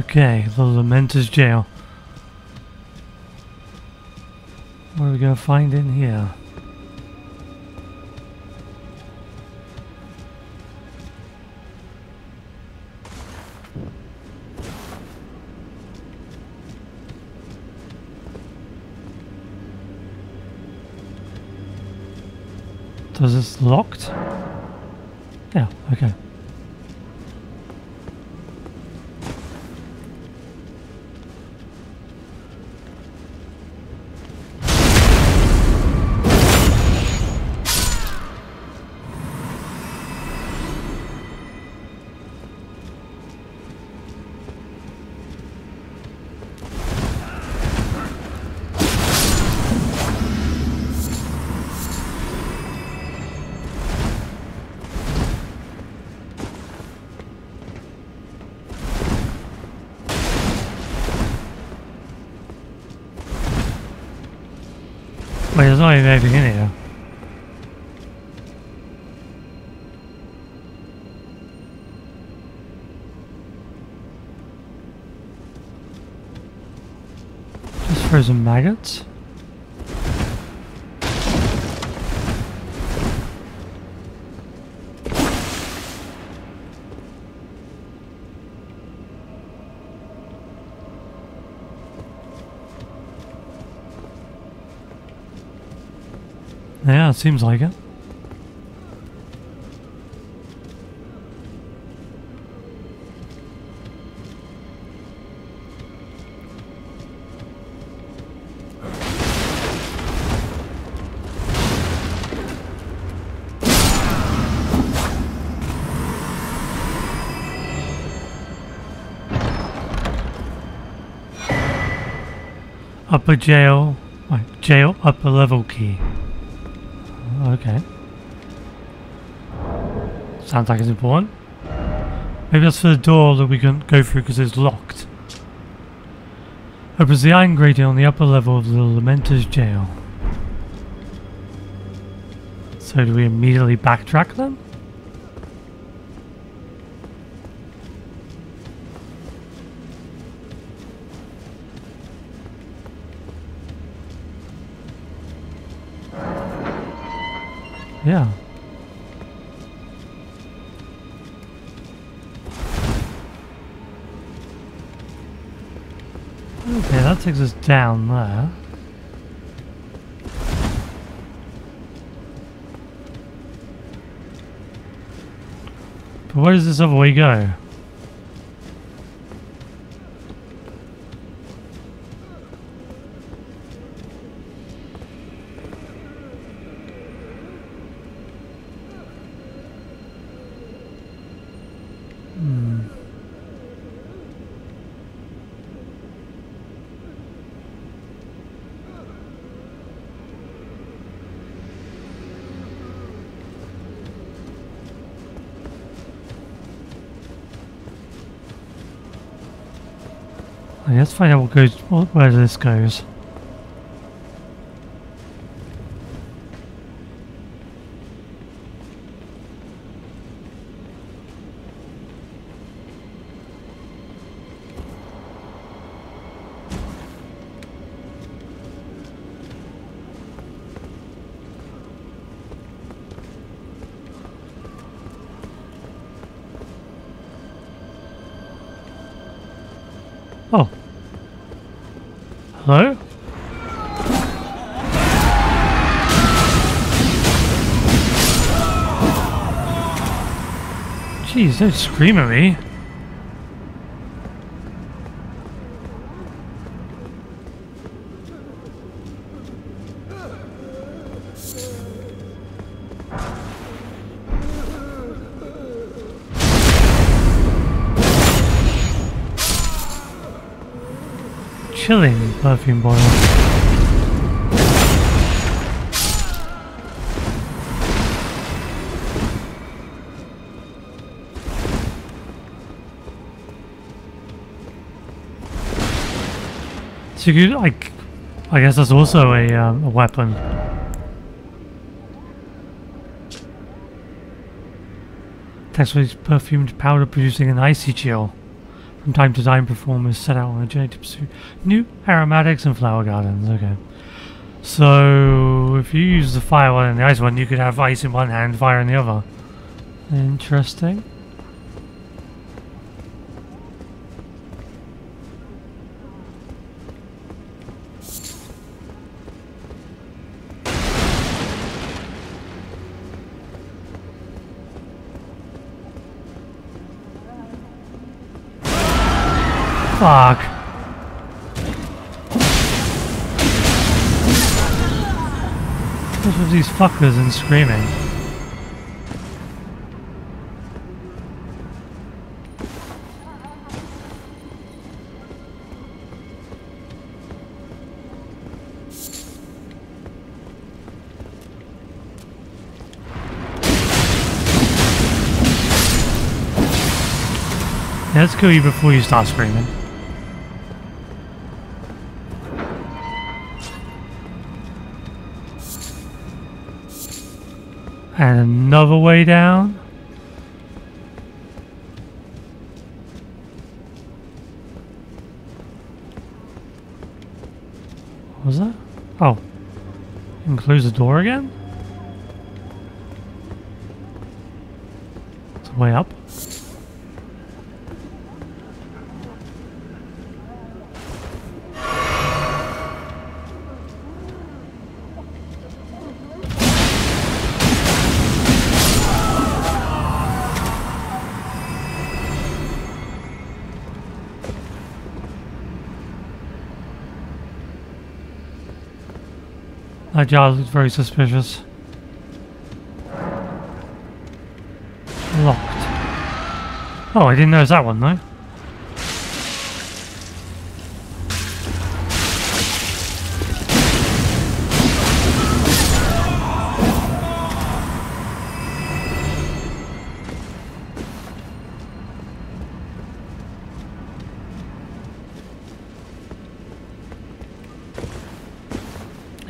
Okay, the Lamenter's Gaol. What are we going to find in here? Does this locked? Yeah, okay. Wait, there's not even anything in here. Just frozen maggots? Seems like it. Upper jail, wait, jail upper level key. Okay. Sounds like it's important. Maybe that's for the door that we can go through because it's locked. Opens the iron grating on the upper level of the Lamenter's Gaol. So do we immediately backtrack them? Yeah. Okay, that takes us down there. But where does this other way go? Okay, Let's find out what goes, where this goes. Jeez, don't scream at me. Chilling perfume bottle. So you could, like, I guess that's also a, um, a weapon. With perfumed powder producing an icy chill. From time to time, performers set out on a journey to pursue new aromatics and flower gardens. Okay. So, if you use the fire one and the ice one, you could have ice in one hand, fire in the other. Interesting. Fuck. What's with these fuckers and screaming? Let's kill you before you start screaming. And another way down. What was that? Oh. And close the door again? It's way up. That jar looks very suspicious. Locked. Oh, I didn't notice that one though.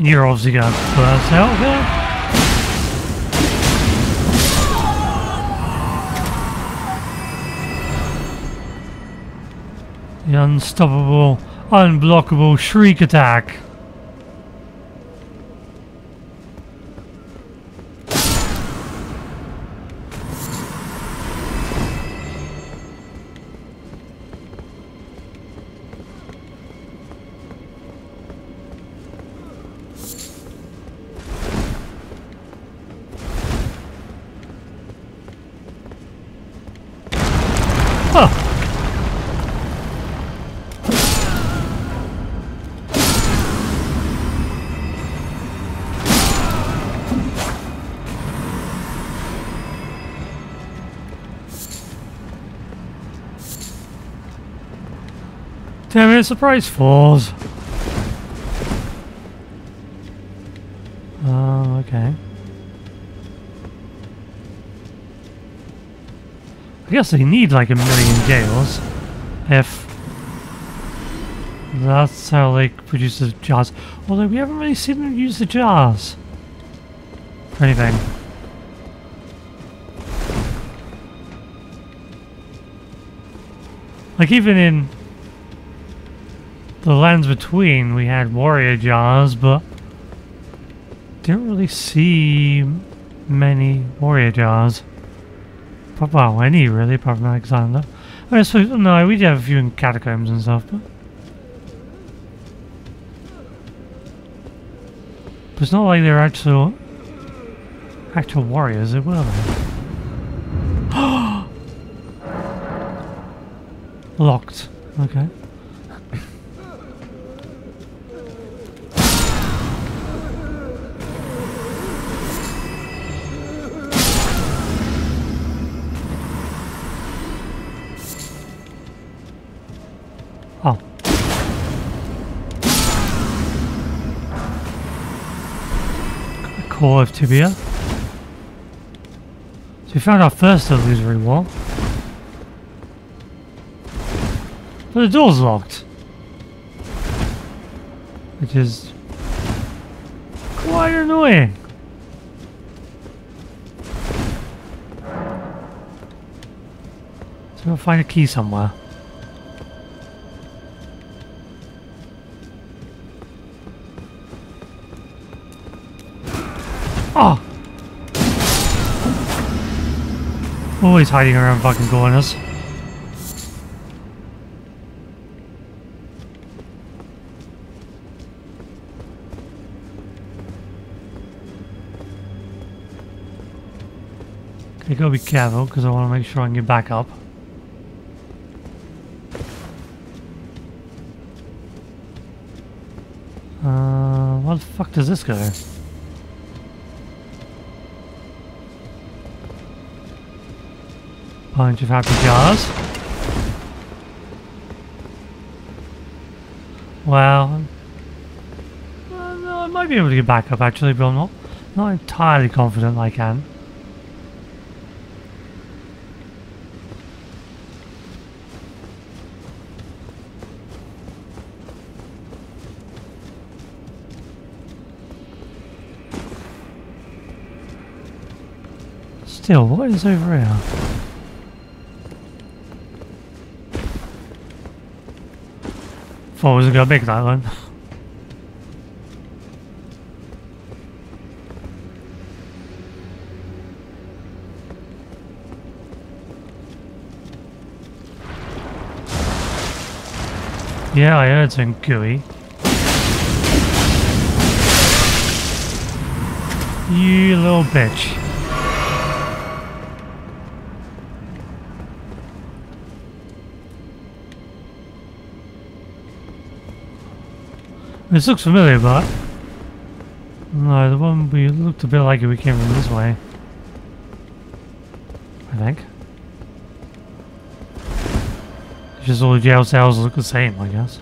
You're obviously going to burst out there. The unstoppable, unblockable shriek attack. Huh. Damn it, surprise falls. Oh, okay. I guess they need like a million gales. If that's how they produce the jars. Although we haven't really seen them use the jars for anything. Like even in the lands between, we had warrior jars, but didn't really see many warrior jars. Well, any really, apart from Alexander. I mean, suppose, no, we did have a few in catacombs and stuff, but. But it's not like they're actual. actual warriors, were they? Locked. Okay. Core of tibia. So we found our first illusory wall. But the door's locked. Which is quite annoying. So we'll find a key somewhere. Oh! Always hiding around fucking corners. I gotta be careful because I want to make sure I can get back up. Uh, where the fuck does this go? Bunch of happy jars. Well, I might be able to get back up actually, but I'm not, not entirely confident I can. Still, what is over here? I wasn't gonna make that one. Yeah, I heard some gooey. You little bitch. This looks familiar, but... No, the one we looked a bit like it we came from this way. I think. It's just all the jail cells look the same, I guess.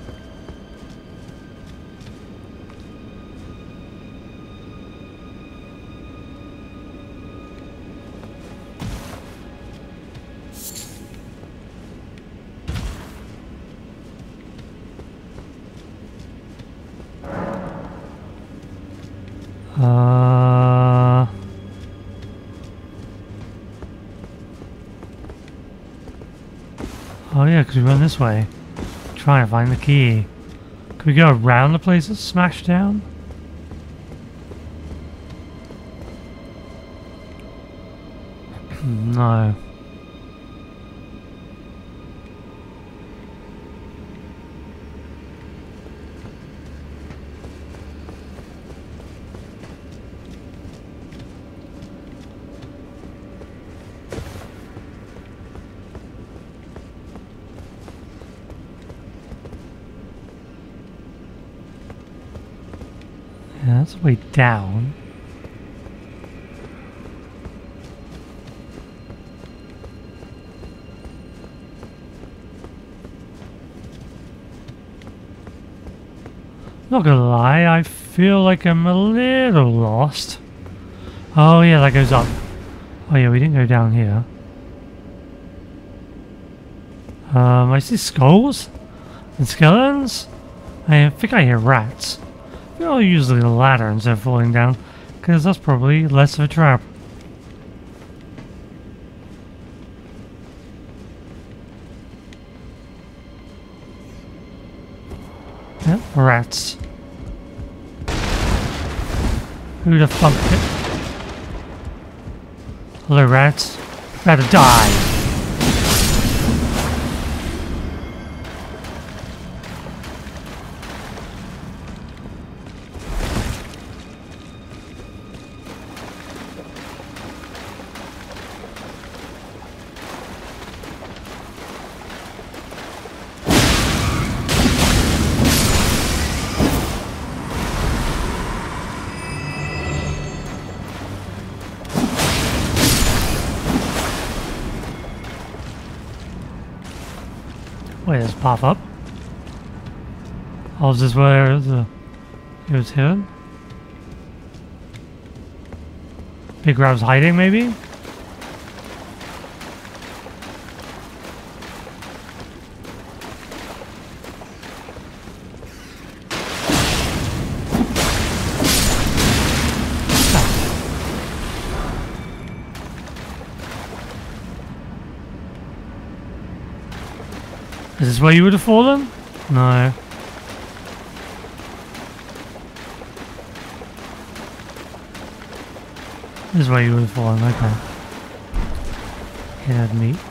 Uh... Oh yeah, because we run this way. Trying to find the key. Can we go around the place that's smashed down? Way down. Not gonna lie, I feel like I'm a little lost. Oh yeah, that goes up. Oh yeah, we didn't go down here. Um, I see skulls and skeletons. I think I hear rats. I'll use the ladder instead of falling down, because that's probably less of a trap. Yep, rats. Who the fuck? Hello, rats. Better die. Pop up? Oh, is this where the it was hidden? Big Rob's hiding, maybe? Where you would have fallen? No. This is where you would have fallen, okay. Skinhead meat.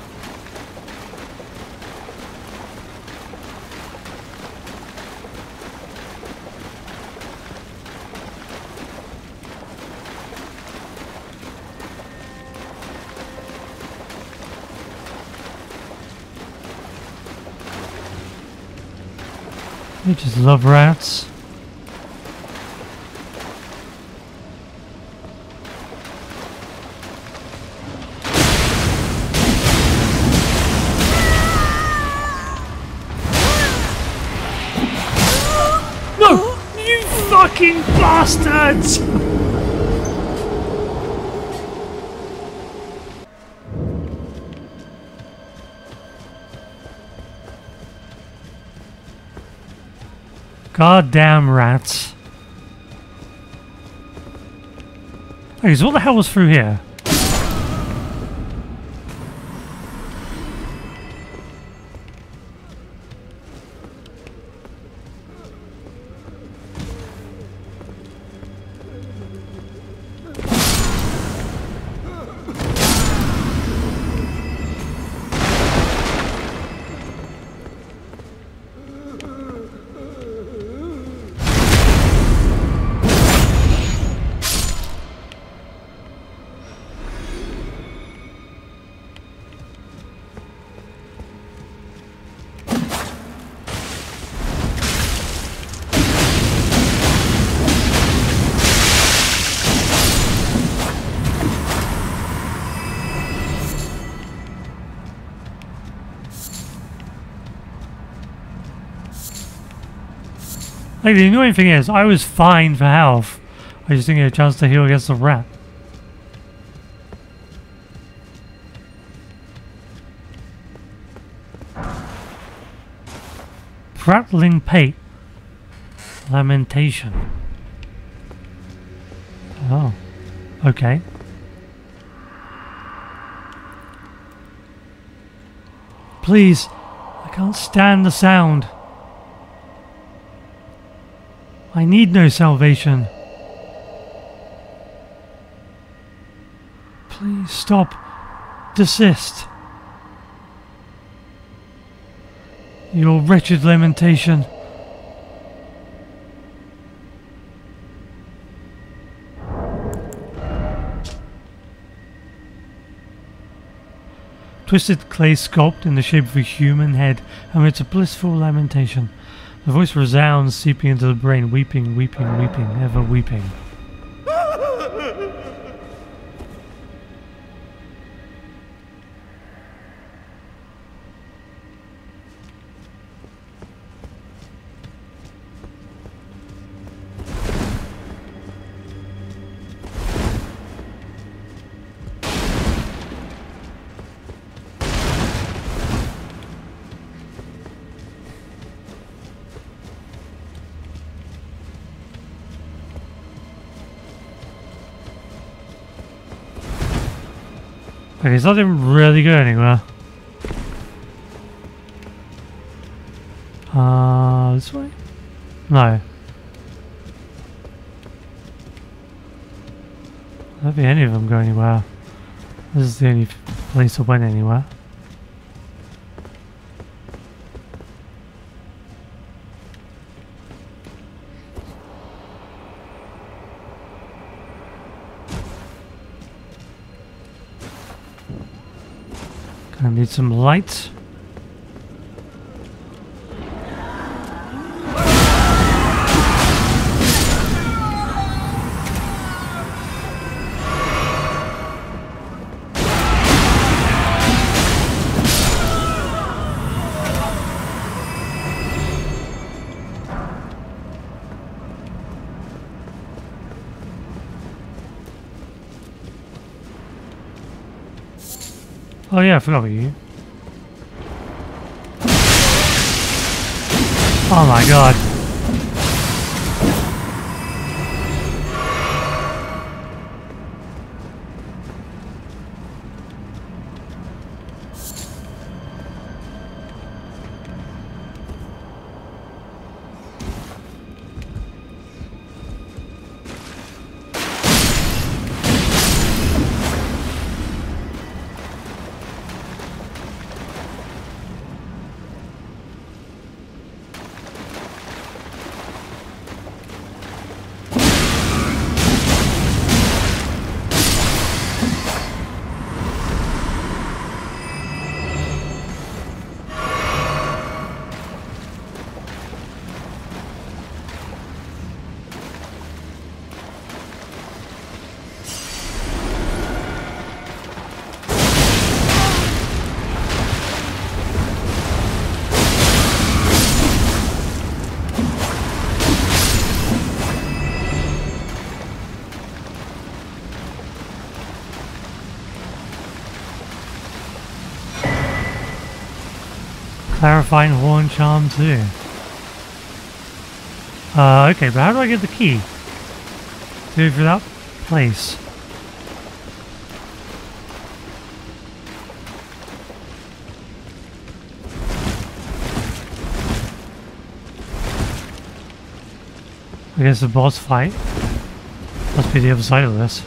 You just love rats. No! You fucking bastards! Goddamn rats. Okay, so what the hell was through here? Like, the annoying thing is, I was fine for health. I just didn't get a chance to heal against the rat. Prattling pate. Lamentation. Oh. Okay. Please. I can't stand the sound. I need no salvation. Please stop. Desist. Your wretched lamentation. Twisted clay sculpt in the shape of a human head amidst a blissful lamentation. The voice resounds, seeping into the brain, weeping, weeping, weeping, ever weeping. Okay, so that didn't really go anywhere. Uh, this way? No. I don't think any of them go anywhere. This is the only place that went anywhere. Gonna need some light. You. Oh my god. Clarifying horn charm too. Uh, okay, but how do I get the key? For that place. I guess the boss fight must be the other side of this.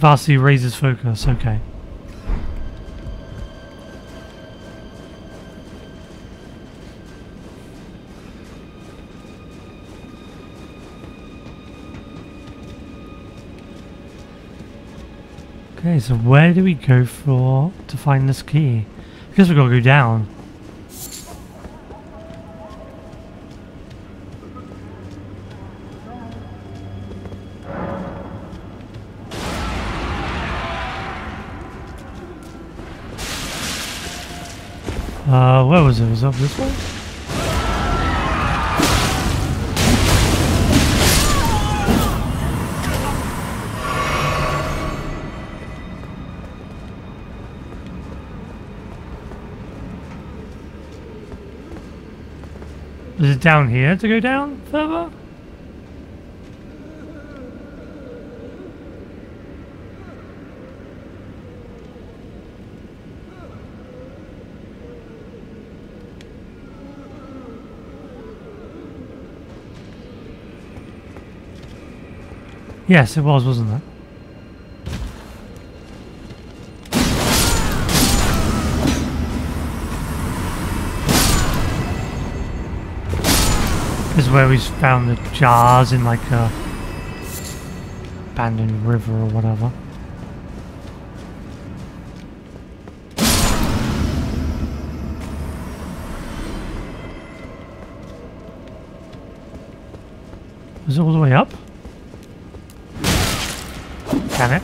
Vastly raises focus. Okay. Okay, so where do we go for to find this key? Because we gotta go down. Uh, where was it? Was up this way? Is it down here to go down further? Yes, it was, wasn't it? This is where we found the jars in like a abandoned river or whatever. Can it?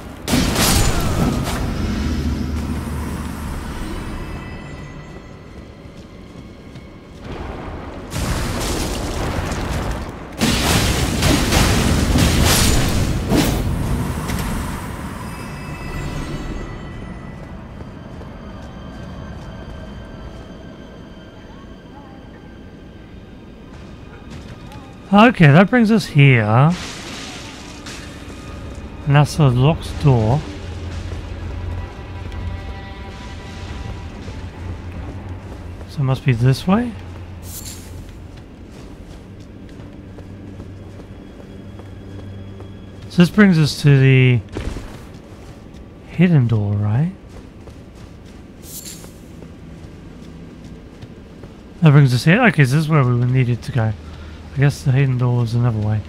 Okay, that brings us here. And that's a locked door. So it must be this way? So this brings us to the hidden door, right? That brings us here. Okay, so this is where we needed to go. I guess the hidden door is another way.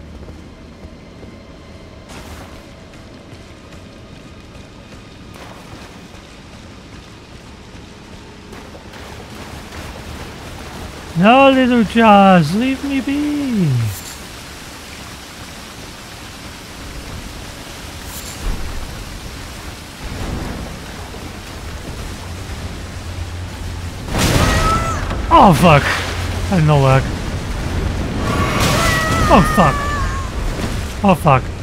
No, little jars, leave me be. Oh fuck! That did not work. Oh fuck! Oh fuck!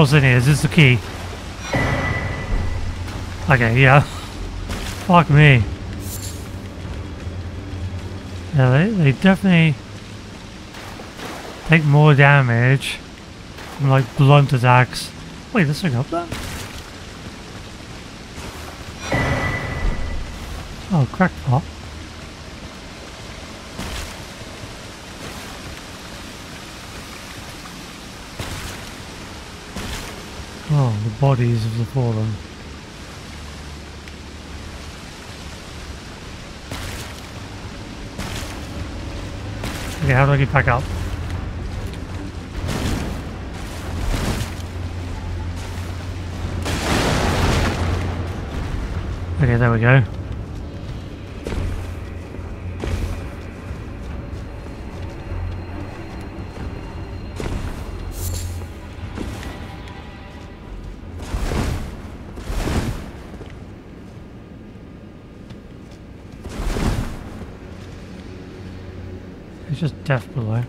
What's in here? Is this the key? Okay, yeah. Fuck me. Yeah, they, they definitely take more damage from like blunt attacks. Wait, this something up there? Oh, crackpot. Oh, the bodies of the fallen. Okay, how do I get back up? Okay, there we go. Death below.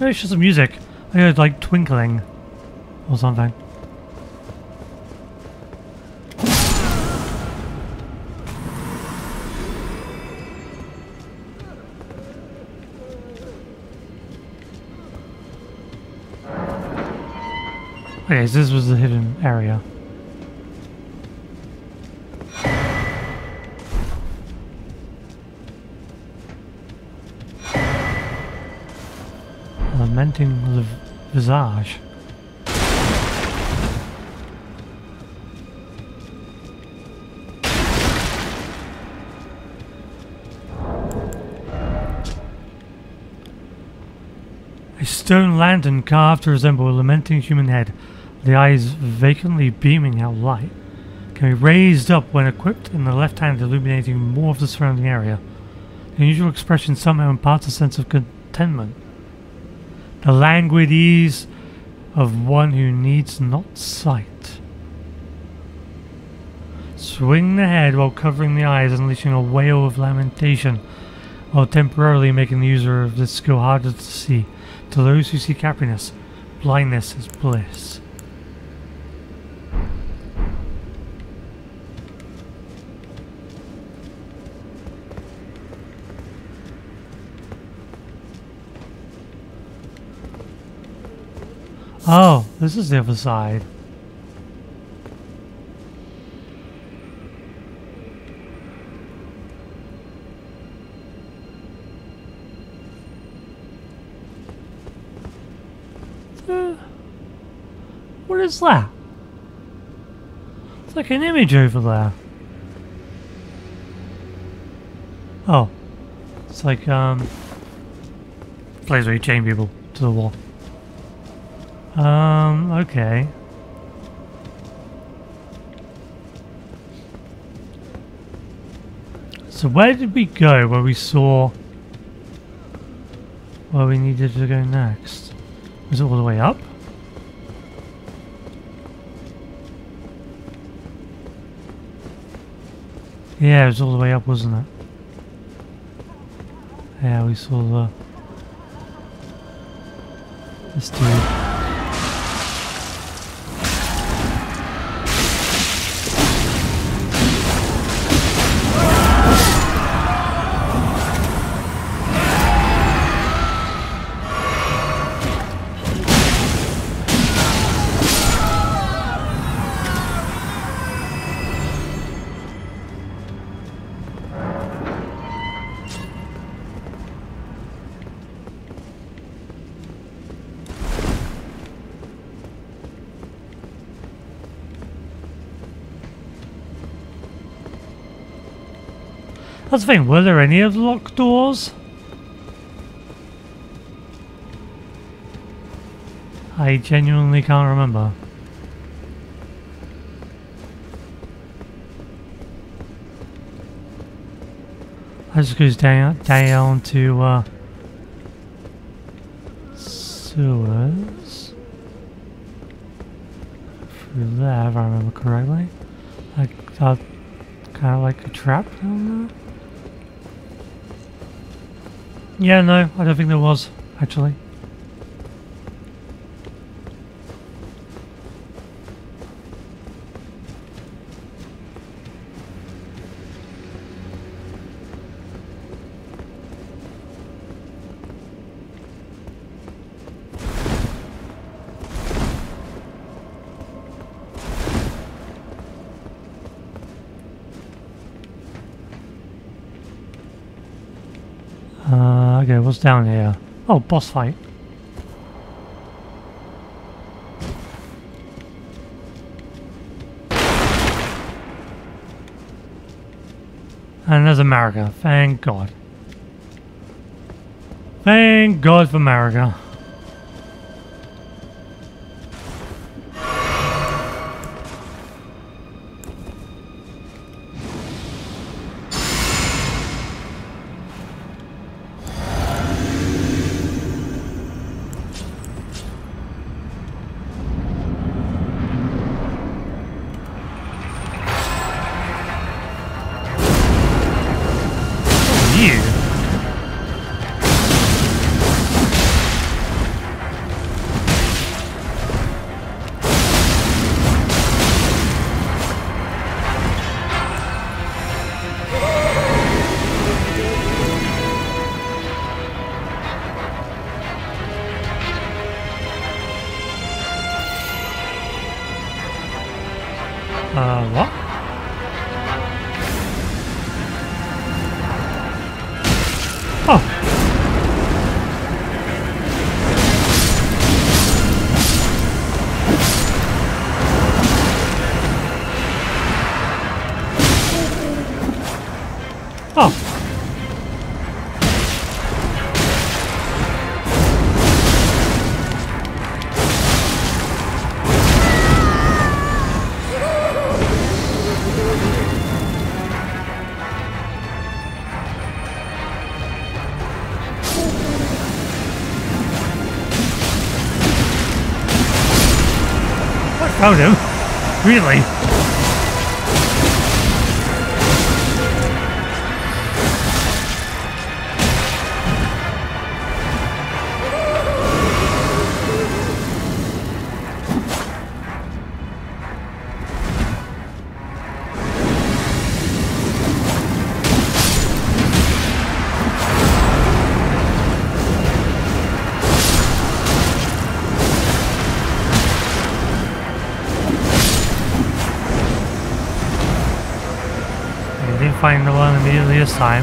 Maybe it's just the music. I heard like twinkling or something. Okay, so this was the hidden area. A stone lantern carved to resemble a lamenting human head, the eyes vacantly beaming out light, can be raised up when equipped in the left hand illuminating more of the surrounding area. The unusual expression somehow imparts a sense of contentment. The languid ease of one who needs not sight. Swing the head while covering the eyes, unleashing a wail of lamentation, while temporarily making the user of this skill harder to see. To those who seek happiness, blindness is bliss. Oh, this is the other side. Uh, what is that? It's like an image over there. Oh. It's like, um... Place where you chain people to the wall. Um, okay. So where did we go where we saw where we needed to go next? Was it all the way up? Yeah, it was all the way up, wasn't it? Yeah, we saw the this dude. That's the thing, were there any of locked doors? I genuinely can't remember. I just goes down down to uh, sewers through there, if I remember correctly. Like that, kind of like a trap down there. Yeah, no, I don't think there was, actually. Okay, what's down here? Oh, boss fight. And there's a Marika. Thank God. Thank God for a Marika. Uh, what? Really? Find the one immediately this time.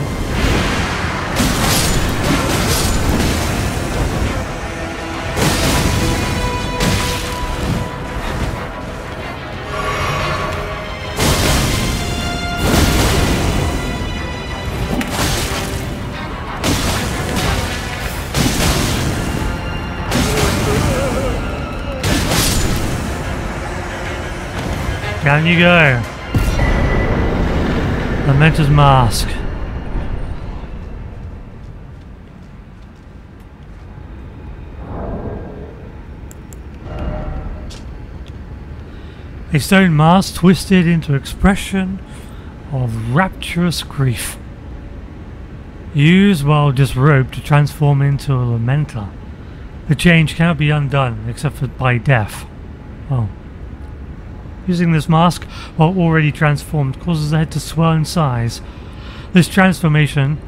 Down you go. Lamenter's Mask. A stone mask twisted into expression of rapturous grief. Used while disrobed to transform into a lamenter. The change cannot be undone except by death. Oh. Using this mask, while already transformed, causes the head to swell in size. This transformation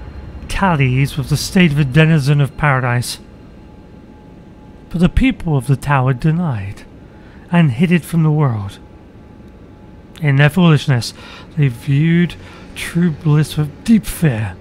tallies with the state of a denizen of paradise. But the people of the tower denied, and hid it from the world. In their foolishness, they viewed true bliss with deep fear.